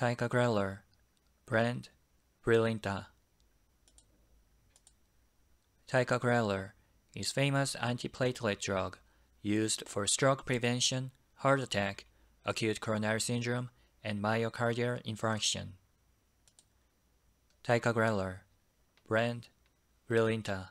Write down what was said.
Ticagrelor, brand Brilinta. Ticagrelor is famous antiplatelet drug used for stroke prevention, heart attack, acute coronary syndrome, and myocardial infarction. Ticagrelor, brand Brilinta.